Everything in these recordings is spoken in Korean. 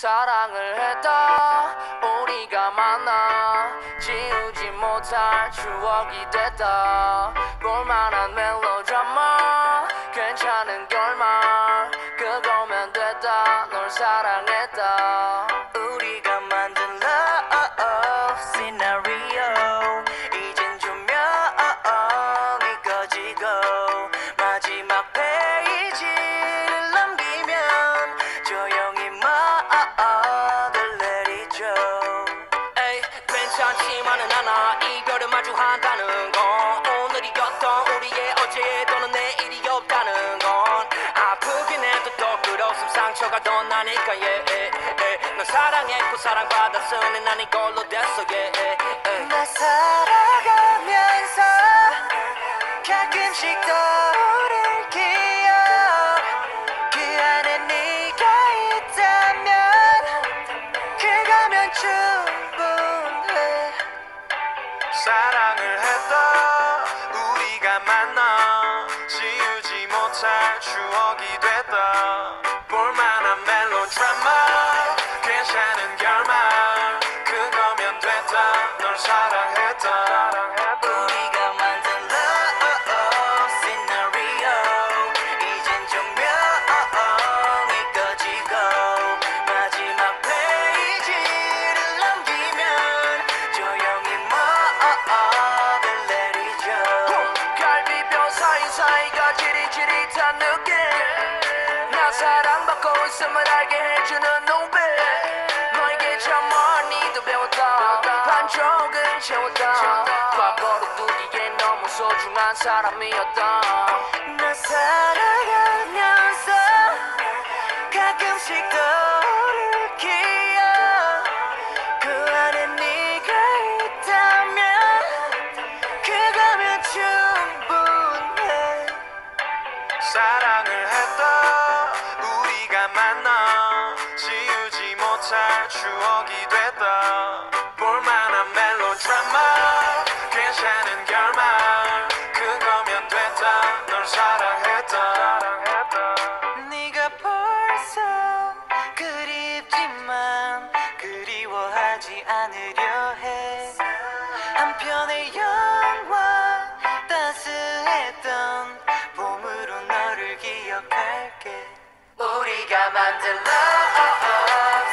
사랑을 했다. 우리가 만나 지우지 못할 추억이 됐다. 볼만한 멜로드라마 괜찮은 결말 그거면 됐다. 널 사랑했다. 우리가 한다는 건 오늘이었던 우리의 어제 또는 내일이 없다는 건 아프긴 해도 더 끌어서 상처가 더 나니까 yeah, yeah. 널 사랑했고 사랑받았으니 난 이걸로 됐어 yeah, yeah, yeah. 나 살아가면서 가끔씩 떠오를 기억 그 안에 네가 있다면 그거면 충 사랑을 했다. 우리가 만나 지우지 못할 있음을 알게 해주는 눈빛 너에게 참 많이도 배웠다. 반쪽은 채웠다. 과거로 두기에 너무 소중한 사람이었다. 나 살아가면서 가끔씩 떠오를 기억. 그 안에 네가 있다면 그거면 충분해. 사랑을 못할 추억이 됐다. 볼만한 멜로 드라마 괜찮은 결말. 그거면 됐다. 널 사랑했다. 네가 벌써 그립지만 그리워하지 않으려 해. 한편의 영화 따스했던 봄으로 너를 기억할게. 우리가 만든 love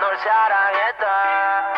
널 사랑했다